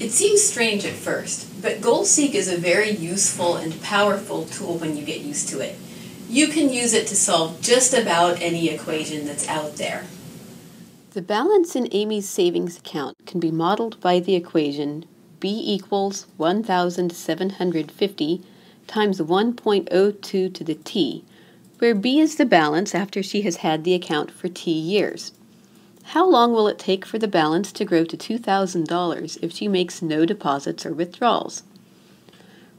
It seems strange at first, but Goal Seek is a very useful and powerful tool when you get used to it. You can use it to solve just about any equation that's out there. The balance in Amy's savings account can be modeled by the equation B equals 1750 times 1.02 to the t, where B is the balance after she has had the account for t years. How long will it take for the balance to grow to $2,000 if she makes no deposits or withdrawals?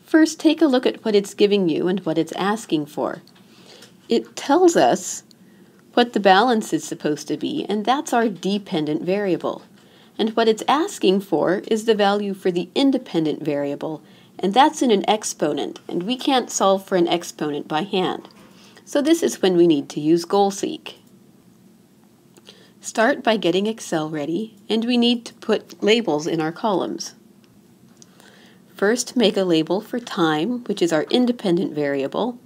First, take a look at what it's giving you and what it's asking for. It tells us what the balance is supposed to be, and that's our dependent variable. And what it's asking for is the value for the independent variable, and that's in an exponent, and we can't solve for an exponent by hand. So this is when we need to use Goal Seek. Start by getting Excel ready, and we need to put labels in our columns. First, make a label for time, which is our independent variable,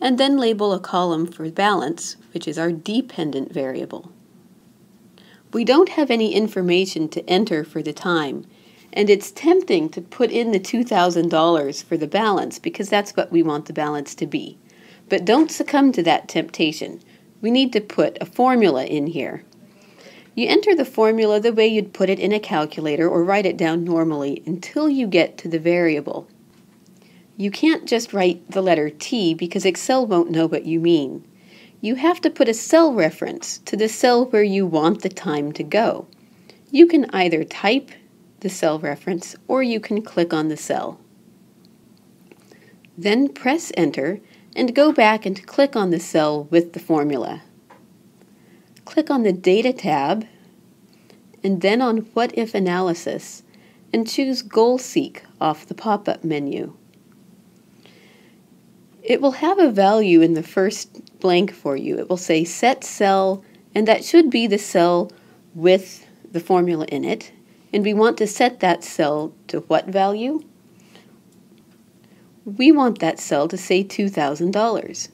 and then label a column for balance, which is our dependent variable. We don't have any information to enter for the time, and it's tempting to put in the $2,000 for the balance because that's what we want the balance to be. But don't succumb to that temptation we need to put a formula in here. You enter the formula the way you'd put it in a calculator or write it down normally until you get to the variable. You can't just write the letter T because Excel won't know what you mean. You have to put a cell reference to the cell where you want the time to go. You can either type the cell reference or you can click on the cell. Then press enter and go back and click on the cell with the formula. Click on the Data tab and then on What If Analysis and choose Goal Seek off the pop-up menu. It will have a value in the first blank for you. It will say set cell and that should be the cell with the formula in it. And we want to set that cell to what value? We want that cell to say $2,000.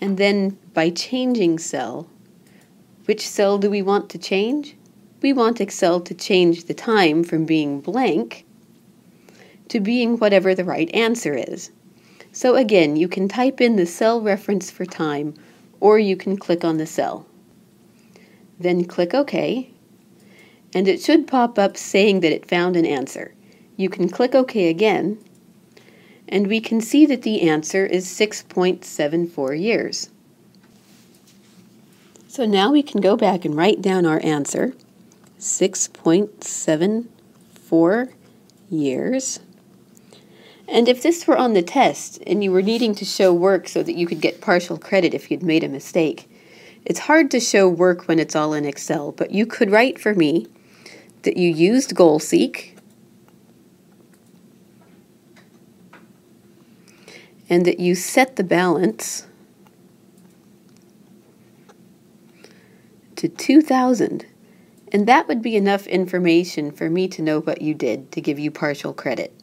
And then by changing cell, which cell do we want to change? We want Excel to change the time from being blank to being whatever the right answer is. So again, you can type in the cell reference for time or you can click on the cell. Then click OK and it should pop up saying that it found an answer. You can click OK again and we can see that the answer is 6.74 years. So now we can go back and write down our answer, 6.74 years. And if this were on the test and you were needing to show work so that you could get partial credit if you'd made a mistake, it's hard to show work when it's all in Excel, but you could write for me that you used Goal Seek, and that you set the balance to 2000 and that would be enough information for me to know what you did to give you partial credit.